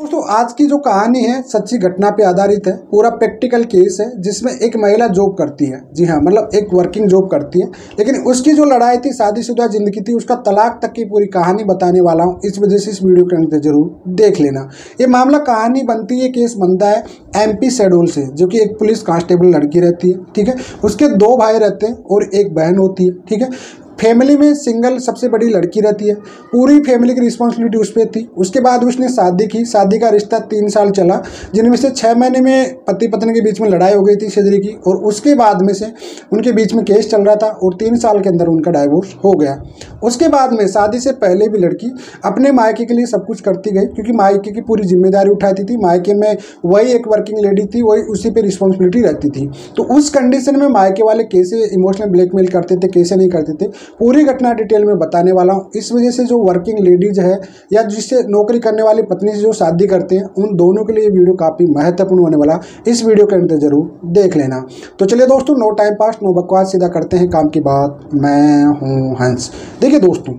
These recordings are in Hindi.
दोस्तों, आज की जो कहानी है, सच्ची घटना पे आधारित है। पूरा प्रैक्टिकल केस है, जिसमें एक महिला जॉब करती है। जी हाँ मतलब एक वर्किंग जॉब करती है। लेकिन उसकी जो लड़ाई थी, शादीशुदा ज़िंदगी थी, उसका तलाक तक की पूरी कहानी बताने वाला हूँ। इस वजह से इस वीडियो के अंदर ज़रूर देख लेना। ये मामला कहानी बनती है केस बनता है एम शेड्यूल से, जो कि एक पुलिस कांस्टेबल लड़की रहती है, ठीक है? उसके दो भाई रहते हैं और एक बहन होती है, ठीक है? फैमिली में सिंगल सबसे बड़ी लड़की रहती है। पूरी फैमिली की रिस्पॉन्सिबिलिटी उस पर थी। उसके बाद उसने शादी की। शादी का रिश्ता तीन साल चला, जिनमें से छः महीने में पति पत्नी के बीच में लड़ाई हो गई थी सजरी की और उसके बाद में से उनके बीच में केस चल रहा था और तीन साल के अंदर उनका डाइवोर्स हो गया। उसके बाद में शादी से पहले भी लड़की अपने मायके के लिए सब कुछ करती गई, क्योंकि मायके की पूरी ज़िम्मेदारी उठाती थी। मायके में वही एक वर्किंग लेडी थी, वही उसी पर रिस्पॉन्सिबिलिटी रहती थी। तो उस कंडीशन में मायके वाले कैसे इमोशनल ब्लैकमेल करते थे, कैसे नहीं करते थे पूरी घटना डिटेल में बताने वाला हूँ। इस वजह से जो वर्किंग लेडीज़ है या जिससे नौकरी करने वाली पत्नी से जो शादी करते हैं, उन दोनों के लिए वीडियो काफ़ी महत्वपूर्ण होने वाला। इस वीडियो के अंदर ज़रूर देख लेना। तो चलिए दोस्तों नो टाइम पास नो बकवास, सीधा करते हैं काम की बात। मैं हूँ हंस। देखिए दोस्तों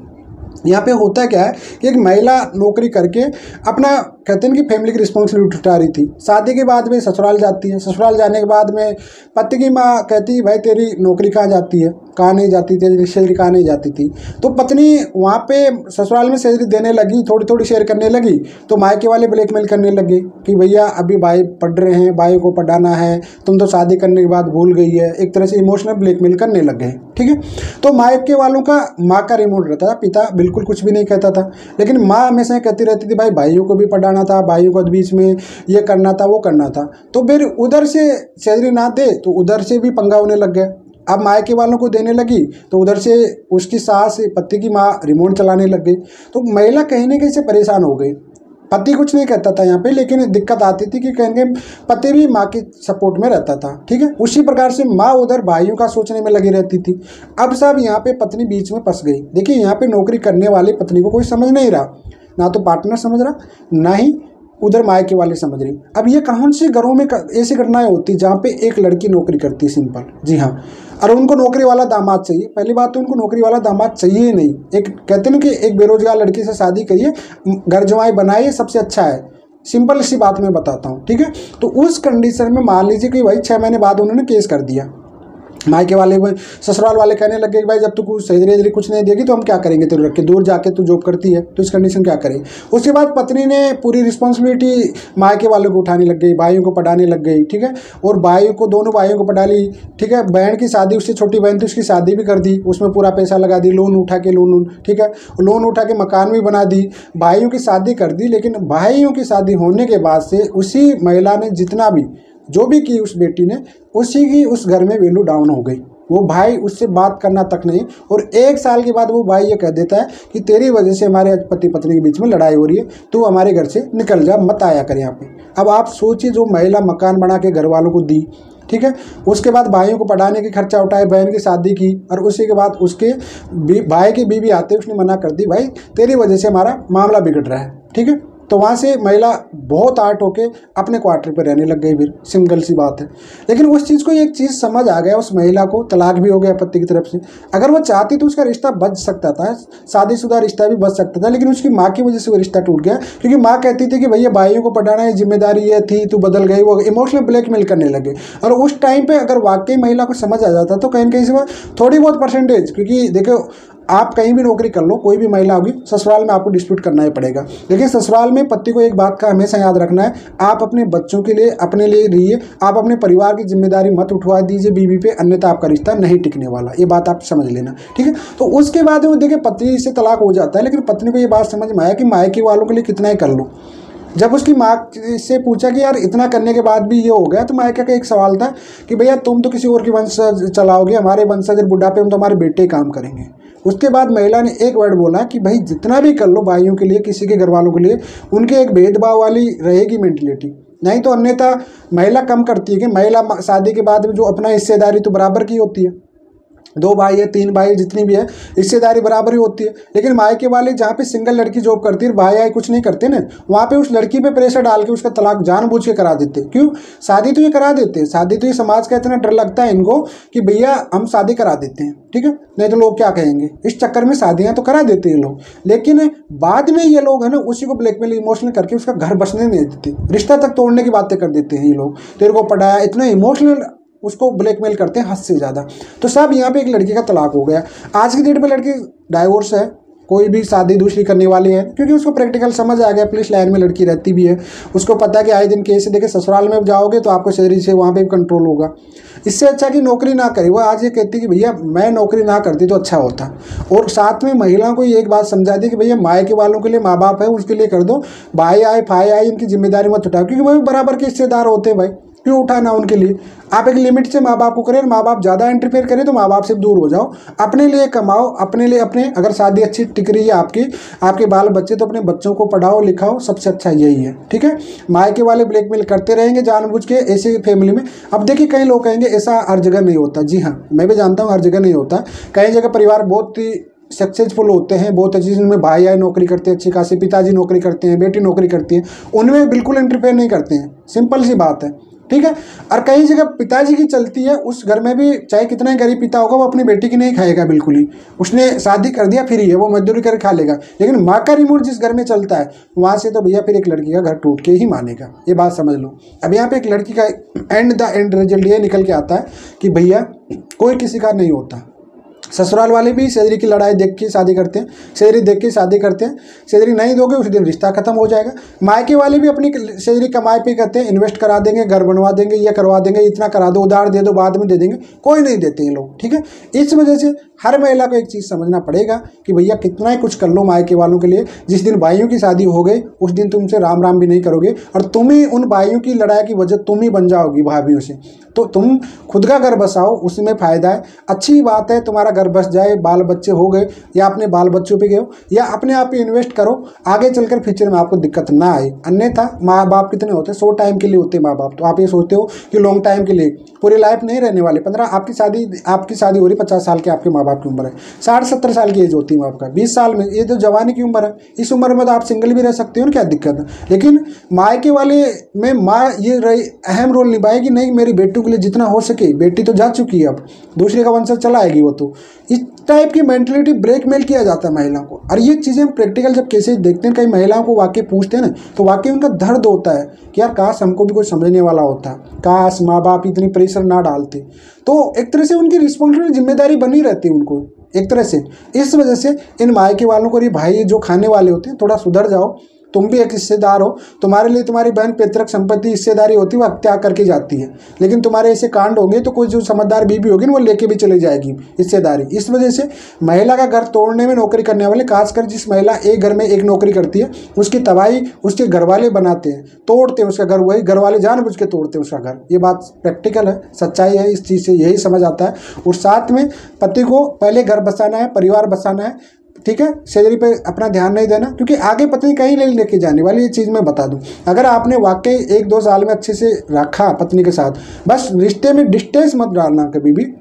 यहाँ पे होता क्या है कि एक महिला नौकरी करके अपना, कहते हैं कि फैमिली की रिस्पॉन्सिबिलिटी उठा रही थी। शादी के बाद में ससुराल जाती है। ससुराल जाने के बाद में पति की माँ कहती है भाई, तेरी नौकरी कहाँ जाती है? कहाँ नहीं जाती तेरी सैलरी कहाँ नहीं जाती थी? तो पत्नी वहाँ पे ससुराल में सैलरी देने लगी थोड़ी थोड़ी शेयर करने लगी तो मायके वाले ब्लैकमेल करने लगे कि, भैया, अभी भाई पढ़ रहे हैं, भाई को पढ़ाना है, तुम तो शादी करने के बाद भूल गई है। एक तरह से इमोशनल ब्लैकमेल करने लग गए ठीक है? तो मायके वालों का माँ का रिमोट रहता था, पिता बिल्कुल कुछ भी नहीं कहता था। लेकिन माँ हमेशा कहती रहती थी, भाई, भाइयों को भी पढ़ाना था, भाइयों को बीच में ये करना था, वो करना था। तो फिर उधर से सैलरी ना दे तो उधर से भी पंगा होने लग गया। अब मायके वालों को देने लगी तो उधर से उसकी सास पति की माँ रिमोट चलाने लग गई। तो महिला कहीं ना कहीं से परेशान हो गई। पति कुछ नहीं कहता था यहाँ पे, लेकिन दिक्कत आती थी कि कहेंगे पति भी माँ की सपोर्ट में रहता था, ठीक है? उसी प्रकार से माँ उधर भाइयों का सोचने में लगी रहती थी। अब सब यहाँ पे पत्नी बीच में फंस गई। देखिए, यहाँ पे नौकरी करने वाली पत्नी को कोई समझ नहीं रहा। ना तो पार्टनर समझ रहा, ना ही उधर मायके वाले समझ रही। अब ये कौन से घरों में ऐसी घटनाएँ होती जहाँ पे एक लड़की नौकरी करती सिंपल जी हाँ। और उनको नौकरी वाला दामाद चाहिए। पहली बात तो उनको नौकरी वाला दामाद चाहिए ही नहीं। एक कहते ना कि एक बेरोजगार लड़की से शादी करिए, घर जमाई बनाइए, सबसे अच्छा है। सिंपल सी बात मैं बताता हूँ, ठीक है? तो उस कंडीशन में मान लीजिए कि भाई छः महीने बाद उन्होंने केस कर दिया। मायके वाले ससुराल वाले कहने लगे कि भाई, जब तू कुछ सजरी कुछ नहीं देगी तो हम क्या करेंगे तेरे रख के दूर जाके तू जॉब करती है तो इस कंडीशन क्या करें उसके बाद पत्नी ने पूरी रिस्पॉन्सिबिलिटी मायके वालों को उठाने लग गई, भाइयों को पढ़ाने लग गई, ठीक है? और भाइयों को, दोनों भाइयों को पढ़ा ली, ठीक है? बहन की शादी, उससे छोटी बहन थी, उसकी शादी भी कर दी, उसमें पूरा पैसा लगा दी लोन उठा के लोन ठीक है? लोन उठा के मकान भी बना दी, भाइयों की शादी कर दी, लेकिन भाइयों की शादी होने के बाद से उसी महिला ने जितना भी जो भी की उस बेटी ने, उसी की उस घर में वैल्यू डाउन हो गई। वो भाई उससे बात करना तक नहीं, और एक साल के बाद वो भाई ये कह देता है कि तेरी वजह से हमारे पति पत्नी के बीच में लड़ाई हो रही है, तू हमारे घर से निकल जा, मत आया कर यहाँ पे। अब आप सोचिए जो महिला मकान बना के घर वालों को दी, ठीक है? उसके बाद भाइयों को पढ़ाने की खर्चा उठाए बहन की शादी की, और उसी के बाद उसके भाई की बीवी आते उसने मना कर दी, भाई तेरी वजह से हमारा मामला बिगड़ रहा है, ठीक है? तो वहाँ से महिला बहुत आर्ट होके अपने क्वार्टर पर रहने लग गई फिर। सिंगल सी बात है। लेकिन उस चीज़ को एक चीज़ समझ आ गया उस महिला को, तलाक भी हो गया पति की तरफ़ से। अगर वो चाहती तो उसका रिश्ता बच सकता था, शादीशुदा रिश्ता भी बच सकता था, लेकिन उसकी माँ की वजह से वो रिश्ता टूट गया, क्योंकि माँ कहती थी कि भैया भाइयों को पढ़ाना है, ज़िम्मेदारी ये थी, तू बदल गई, वो इमोशनल ब्लैकमेल करने लगे। और उस टाइम पर अगर वाकई महिला को समझ आ जाता तो कहीं कहीं से थोड़ी बहुत परसेंटेज क्योंकि देखो आप कहीं भी नौकरी कर लो, कोई भी महिला होगी, ससुराल में आपको डिस्प्यूट करना ही पड़ेगा। लेकिन ससुराल में पति को एक बात का हमेशा याद रखना है, आप अपने बच्चों के लिए, अपने लिए रहिए, आप अपने परिवार की ज़िम्मेदारी मत उठवा दीजिए, बीवी पे, अन्यथा आपका रिश्ता नहीं टिकने वाला। ये बात आप समझ लेना, ठीक है? तो उसके बाद वो देखिए, पति से तलाक हो जाता है, लेकिन पत्नी को ये बात समझ में आया कि मायके वालों के लिए कितना ही कर लो। जब उसकी माँ से पूछा कि यार, इतना करने के बाद भी ये हो गया तो मायका का एक सवाल था कि भैया, तुम तो किसी और की वंश चलाओगे, हमारे वंशज, बुढ़ापे हम तो हमारे बेटे काम करेंगे। उसके बाद महिला ने एक वर्ड बोला कि भाई, जितना भी कर लो भाइयों के लिए, किसी के घर वालों के लिए, उनके एक भेदभाव वाली रहेगी मेंटलिटी नहीं तो अन्यथा महिला कम करती है कि महिला शादी के बाद में जो अपना हिस्सेदारी तो बराबर की होती है। दो भाई है, तीन भाई जितनी भी है, हिस्सेदारी बराबर ही होती है। लेकिन मायके वाले जहाँ पे सिंगल लड़की जॉब करती है, भाई आई कुछ नहीं करते ना, वहाँ पे उस लड़की पे प्रेशर डाल के उसका तलाक जानबूझ के करा देते। क्यों? शादी तो ये करा देते हैं। शादी तो ये समाज का इतना डर लगता है इनको कि भैया, हम शादी करा देते हैं, ठीक है? नहीं तो लोग क्या कहेंगे? इस चक्कर में शादियाँ तो करा देते हैं लोग। लेकिन बाद में ये लोग है ना, उसी को ब्लैकमेल इमोशनल करके उसका घर बसने नहीं देते। रिश्ता तक तोड़ने की बातें कर देते हैं ये लोग। तेरे को पढ़ाया, इतना इमोशनल उसको ब्लैकमेल करते हैं हद से ज़्यादा। तो सब यहाँ पे एक लड़की का तलाक हो गया। आज की डेट पे लड़की डाइवोर्स है, कोई भी शादी दूसरी करने वाली है, क्योंकि उसको प्रैक्टिकल समझ आ गया पुलिस लाइन में लड़की रहती भी है। उसको पता है कि आए दिन केस देखे ससुराल में जाओगे तो आपको शहरी से वहाँ पे कंट्रोल होगा। इससे अच्छा कि नौकरी ना करे। वो आज ये कहती कि भैया, मैं नौकरी ना करती तो अच्छा होता। और साथ में महिलाओं को ये एक बात समझा दी कि भैया, माए के वालों के लिए माँ बाप है, उसके लिए कर दो। भाई आए फाई आए, इनकी ज़िम्मेदारी मत उठाओ, क्योंकि वो भी बराबर के हिस्सेदार होते हैं भाई। क्यों उठाना उनके लिए? आप एक लिमिट से माँ बाप को करें माँ बाप ज़्यादा इंटरफेयर करें तो माँ बाप से दूर हो जाओ। अपने लिए कमाओ, अपने लिए अपने, अगर शादी अच्छी टिक रही है आपकी, आपके बाल बच्चे तो अपने बच्चों को पढ़ाओ, लिखाओ, सबसे अच्छा यही है, ठीक है? मायके वाले ब्लैकमेल करते रहेंगे जानबूझ के ऐसे फैमिली में। अब देखिए कई लोग कहेंगे, ऐसा हर जगह नहीं होता। जी हाँ मैं भी जानता हूँ हर जगह नहीं होता। कई जगह परिवार बहुत ही सक्सेसफुल होते हैं, बहुत अच्छी जिनमें भाई आए नौकरी करते हैं, अच्छी खासी पिताजी नौकरी करते हैं, बेटी नौकरी करती है, उनमें बिल्कुल इंटरफेयर नहीं करते हैं। सिंपल सी बात है। ठीक है? और कई जगह पिताजी की चलती है, उस घर में भी चाहे कितना ही गरीब पिता होगा, वो अपनी बेटी की नहीं खाएगा बिल्कुल ही। उसने शादी कर दिया, फिर ही है, वो मजदूरी कर खा लेगा। लेकिन माँ का रिमोट जिस घर में चलता है, वहाँ से तो भैया फिर एक लड़की का घर टूट के ही मानेगा। ये बात समझ लो। अब यहाँ पर एक लड़की का एंड द एंड रिज़ल्ट ये निकल के आता है कि भैया, कोई किसी का नहीं होता। ससुराल वाले भी सैलरी की लड़ाई देख के शादी करते हैं सैलरी देख के शादी करते हैं सैलरी नहीं दोगे, उस दिन रिश्ता खत्म हो जाएगा। मायके वाले भी अपनी सैलरी कमाई पे करते हैं इन्वेस्ट करा देंगे, घर बनवा देंगे, या करवा देंगे, इतना करा दो, उधार दे दो, बाद में दे देंगे, कोई नहीं देते हैं लोग, ठीक है? इस वजह से हर महिला को एक चीज़ समझना पड़ेगा कि भैया कितना ही कुछ कर लो मायके वालों के लिए, जिस दिन भाइयों की शादी हो गई, उस दिन तुमसे राम राम भी नहीं करोगे, और तुम ही उन भाइयों की लड़ाई की वजह तुम ही बन जाओगी भाभियों से। तो तुम खुद का घर बसाओ, उसमें फ़ायदा है। अच्छी बात है, तुम्हारा घर बस जाए, बाल बच्चे हो गए या अपने बाल बच्चों पे गए हो, या अपने आप ही इन्वेस्ट करो, आगे चलकर फ्यूचर में आपको दिक्कत ना आए। अन्यथा माँ बाप कितने होते हैं? सौ टाइम के लिए होते हैं माँ बाप तो आप ये सोचते हो कि लॉन्ग टाइम के लिए पूरी लाइफ नहीं रहने वाले। पंद्रह, आपकी शादी आपकी शादी हो रही पचास साल के आपके माँ बाप की उम्र है। साठ, सत्तर साल की एज होती है माँ आपका बीस साल में, ये तो जवानी की उम्र है, इस उम्र में तो आप सिंगल भी रह सकते हो, क्या दिक्कत है? लेकिन मायके वाले में माँ ये अहम रोल निभाएगी, नहीं, मेरी बेटी के लिए जितना हो सके। बेटी तो जा चुकी है अब। दूसरे का वंशज चला आएगी वो तो। इस टाइप की मेंटलिटी ब्रेकमेल किया जाता है महिलाओं को। और ये चीज़ें हम प्रैक्टिकल जब केसेज देखते हैं, कई महिलाओं को वाकई पूछते हैं ना तो वाकई उनका दर्द होता है कि यार काश हमको भी कोई समझने वाला होता, काश माँ बाप इतनी प्रेशर ना डालते। तो एक तरह से उनकी रिस्पॉन्सिबिलिटी ज़िम्मेदारी बनी रहती है उनको, एक तरह से। इस वजह से इन मायके वालों को ये भाई जो खाने वाले होते हैं, थोड़ा सुधर जाओ तुम भी एक हिस्सेदार हो। तुम्हारे लिए तुम्हारी बहन पैतृक संपत्ति हिस्सेदारी होती है वो त्याग करके जाती है। लेकिन तुम्हारे ऐसे कांड होंगे तो कोई जो समझदार बीबी होगी ना, वो लेके भी चली जाएगी हिस्सेदारी। इस वजह से महिला का घर तोड़ने में नौकरी करने वाले, खासकर जिस महिला एक घर में एक नौकरी करती है, उसकी तबाही उसके घर वाले बनाते हैं। तोड़ते हैं उसका घर, वही घर वाले बुझ के तोड़ते हैं उसका घर। ये बात प्रैक्टिकल है, सच्चाई है, इस चीज़ से यही समझ आता है। और साथ में पति को पहले घर बसाना है, परिवार बसाना है ठीक है? सैलरी पे अपना ध्यान नहीं देना, क्योंकि आगे पत्नी कहीं नहीं लेके जाने वाली ये चीज़ मैं बता दूँ। अगर आपने वाकई एक दो साल में अच्छे से रखा पत्नी के साथ, बस रिश्ते में डिस्टेंस मत डालना कभी भी।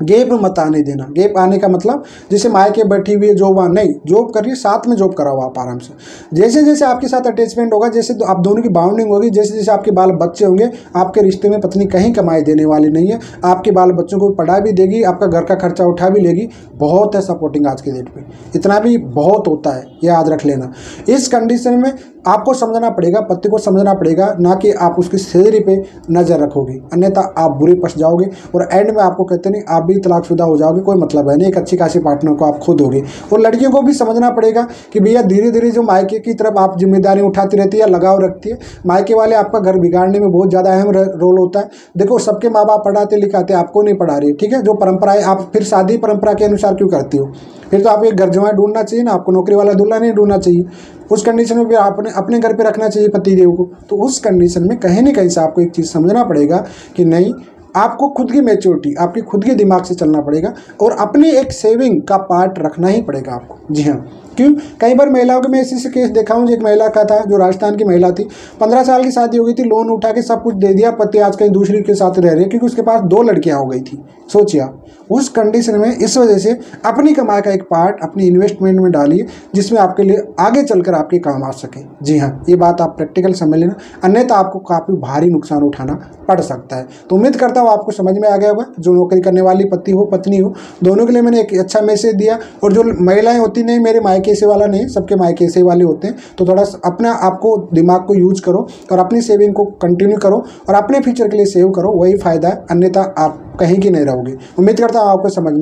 गेप मत आने देना। गेप आने का मतलब जैसे माए के बैठी हुई है जॉब वहाँ नहीं, जॉब करिए साथ में जॉब कराओ आप आराम से। जैसे जैसे आपके साथ अटैचमेंट होगा, जैसे आप दोनों की बाउंडिंग होगी, जैसे जैसे आपके बाल बच्चे होंगे, आपके रिश्ते में पत्नी कहीं कमाई देने वाली नहीं है। आपके बाल बच्चों को पढ़ा भी देगी, आपका घर का खर्चा उठा भी लेगी। बहुत है सपोर्टिंग आज के डेट पे। इतना भी बहुत होता है याद रख लेना। इस कंडीशन में आपको समझना पड़ेगा, पति को समझना पड़ेगा, ना कि आप उसकी सैलरी पे नज़र रखोगे। अन्यथा आप बुरे पस जाओगे। और एंड में आपको कहते नहीं, आप भी तलाकशुदा हो जाओगे, कोई मतलब है नहीं। एक अच्छी खासी पार्टनर को आप खुद होगे। और लड़कियों को भी समझना पड़ेगा कि भैया धीरे धीरे जो मायके की तरफ़ आप ज़िम्मेदारी उठाती रहती है लगाव रखती है, मायके वाले आपका घर बिगाड़ने में बहुत ज़्यादा अहम रोल होता है। देखो, सबके माँ बाप पढ़ाते लिखाते आपको नहीं पढ़ा रही, ठीक है? जो परंपराएँ आप फिर शादी परंपरा के अनुसार क्यों करती हो? फिर तो आप एक घर जमाए ढूंढना चाहिए ना, आपको नौकरी वाला दूल्हा नहीं ढूंढना चाहिए। उस कंडीशन में भी आपने, अपने घर पे रखना चाहिए पति देव को। तो उस कंडीशन में कहीं ना कहीं से आपको एक चीज़ समझना पड़ेगा कि नहीं आपको खुद की मेच्योरिटी आपकी खुद के दिमाग से चलना पड़ेगा और अपने एक सेविंग का पार्ट रखना ही पड़ेगा आपको। जी हाँ। क्यों? कई बार महिलाओं के मैं इसी से केस देखा हूँ एक महिला का था, जो राजस्थान की महिला थी। पंद्रह साल की शादी हो गई थी लोन उठा के सब कुछ दे दिया, पति आज कहीं दूसरी के साथ रह रही क्योंकि उसके पास दो लड़कियाँ हो गई थी। सोचिए उस कंडीशन में इस वजह से अपनी कमाई का एक पार्ट अपनी इन्वेस्टमेंट में डालिए, जिसमें आपके लिए आगे चलकर आपके काम आ सके। जी हाँ ये बात आप प्रैक्टिकल समझ लेना, अन्यथा आपको काफ़ी भारी नुकसान उठाना पड़ सकता है। तो उम्मीद करता हूँ आपको समझ में आ गया होगा, जो नौकरी करने वाली पति हो, पत्नी हो, दोनों के लिए मैंने एक अच्छा मैसेज दिया, और जो महिलाएँ होती नहीं, मेरे मायके से वाला नहीं, सबके मायके से वाले होते हैं। तो थोड़ा अपना आपको दिमाग को यूज़ करो और अपनी सेविंग को कंटिन्यू करो और अपने फ्यूचर के लिए सेव करो, वही फ़ायदा है, अन्यथा आप कहीं की नहीं रहोगे। उम्मीद करता हूँ आपको समझ में